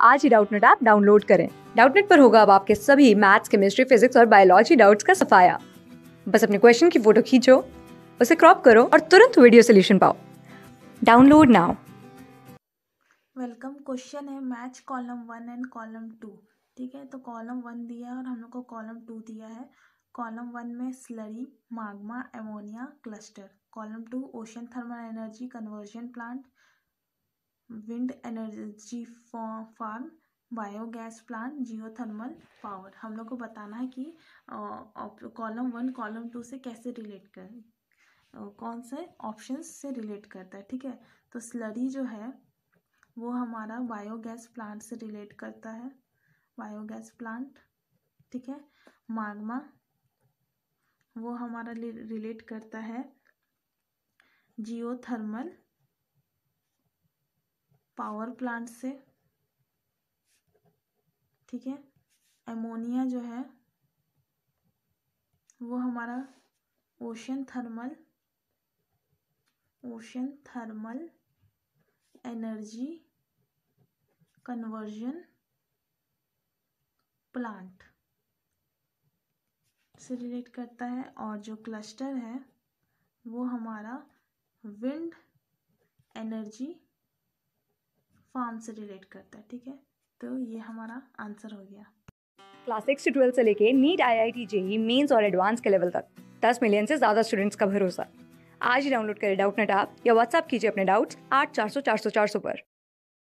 आज ही Doubtnut app download करें। डाउटनेट पर होगा अब आपके सभी मैथ्स केमिस्ट्री फिजिक्स और बायोलॉजी डाउट्स का सफाया। बस अपने क्वेश्चन की फ़ोटो खींचो, उसे क्रॉप करो और तुरंत वीडियो सोल्यूशन पाओ। डाउनलोड नाउ वेलकम क्वेश्चन है match column one and column two ठीक है तो कॉलम वन दिया है और हम लोग को कॉलम टू दिया है। कॉलम वन में slurry magma ammonia cluster column two ocean thermal energy conversion plant wind energy farm, biogas plant, geothermal power. हम लोग को बताना है कि कॉलम वन, कॉलम टू से कैसे रिलेट कर कौन से ऑप्शंस से रिलेट करता है, ठीक है? तो स्लरी जो है, वो हमारा बायोगैस प्लांट से रिलेट करता है। बायोगैस प्लांट, ठीक है? मागमा, वो हमारा रिलेट करता है। जियोथर्मल पावर प्लांट से, ठीक है, एमोनिया जो है, वो हमारा ocean thermal ocean thermal energy conversion plant से रिलेट करता है और जो क्लस्टर है, वो हमारा विंड एनर्जी फार्म से रिलेट करता है, ठीक है? तो ये हमारा आंसर हो गया। क्लास सिक्स से ट्वेल्थ से लेके NEET I I T JEE Mains और एडवांस के लेवल तक, दस मिलियन से ज़्यादा स्टूडेंट्स का भरोसा। आज ही डाउनलोड करें डाउट नेट आप या व्हाट्सअप कीजिए अपने डाउट्स आठ चार सौ चार सौ चार सौ पर।